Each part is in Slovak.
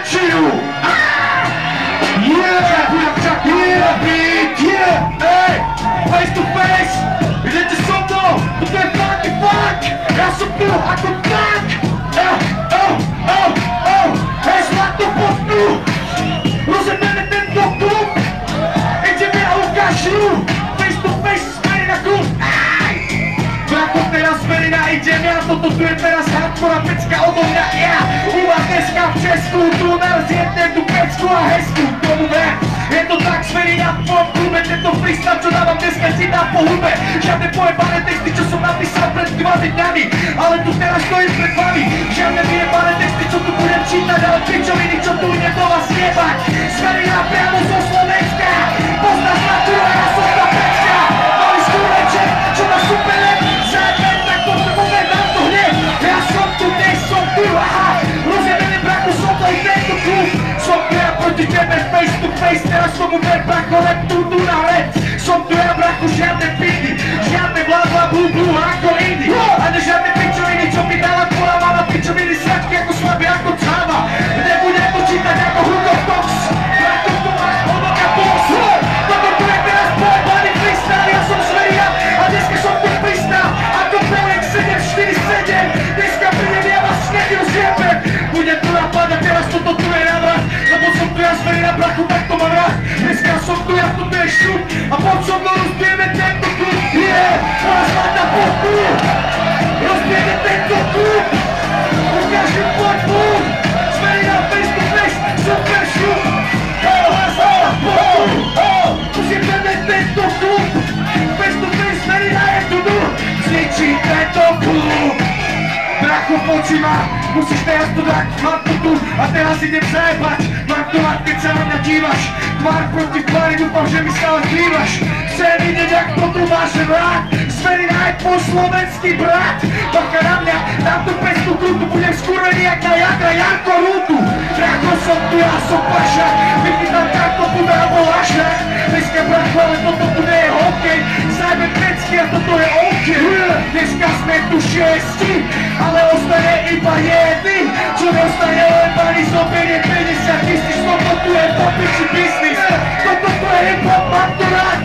Valenčinu! Yeah! Yeah, beat, yeah! Ej! Face to face! Idete so mnou! To je fakt, fakt! Ja som tu ako tak! Smeri na ideme a toto tu je teraz hardcore pecka odo mňa ja! U vás dneska v Česku, tu nás jedne tú pecku a hezku, tomu ver! Je to tak, smeri na tvojom klube, tento freestyle, čo dávam dneska si dá po hube. Žiadne pojebané texty, čo som napísal pred dvami dňami, ale tu teraz stojím pred vami. Žiadne vyjebané texty, čo tu budem čítať, ale pičoviny, face to face, teraz tomu ver brako, len tu, tu na led. Som tu ja braku, žiadne pity, žiadne bla bla blu blu ako šup a poď so mnou rozbijeme tento klub. Yeah, moja zlatá potu, rozbijeme tento klub. Ukážem tvoj klub, zveria face to face, super šup. Oh, zlatá potu, oh, rozjebeme tento klub. Face to face, zveria je tu dnu, zničí tento klub. Brachu, počuj ma, musíš teraz to dať, mám to tu a teraz idem zajebať. Mám to mať, keď sa na mňa dívaš, tvár proti tvári, dúfam, že mi stále zlívaš. Chcem vidieť, to tu máš rád, smeri aj po slovenský brat. Bacha na mňa, dám tu pestú krútu, budem skurvený jak na jadra Janko Rútu. Bracho, som tu, ja som paša, vychytám takto bude alebo laša. Dneska bracho, ale toto nie je hokej, zajme pecky a toto je OK. Dneska sme tu šiesti, ale ostane iba jedný, čo neostane len pani zoberie 50 je popiči biznis, toto tu je hip-hop, mám to rád.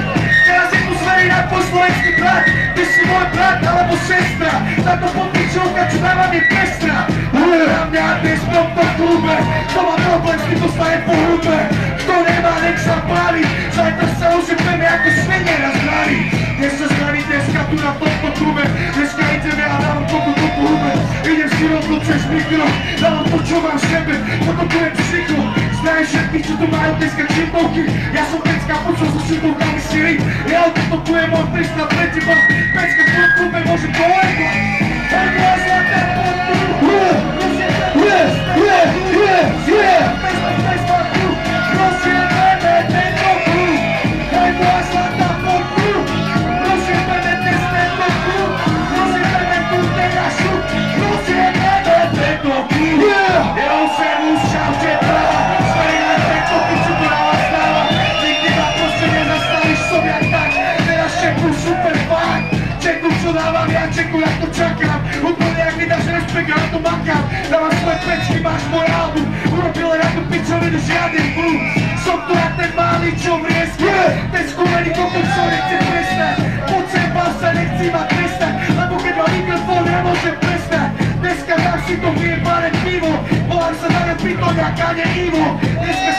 Teraz je tu zverejná po slovenský brat, ty si môj brat alebo sestra, táto podpičovka, čo dáva mi pestra. Na mňa dnes v tomto klube, kto má problém s tým dostane po hrube, kto nemá, nech sa páli, zajtra sa ožipeme ako svine na zdraví. Dnes sa zdraví dneska tu na tomto klube, dneska ideme a dávam toto do hube, idem si rovno cez mikro, dávam to, čo mám v sebe, toto tu je psycho, Чето мают искат чипалки Јас сум пецка, почвам со шутуркани сири Реално тук е мој приз на трети път Пецка, който ме може по-еко dávam ja, to čakám. Úplne jak mi dáš respekt, ja to makám. Dávam svoje pečky, máš môj album. Urobil len ako pičovinu, žiadny blues Som tu jak ten malý, čo vrieska Ten skúrený kokot, čo nechce prestať. Poď sem, sa nechci ma trestať Lebo keď mám mikrofón, nemôžem prestať. Dneska dám si to vyjebané pivo. Volám sa na ňa pito, jak Kanye Ivo. Dneska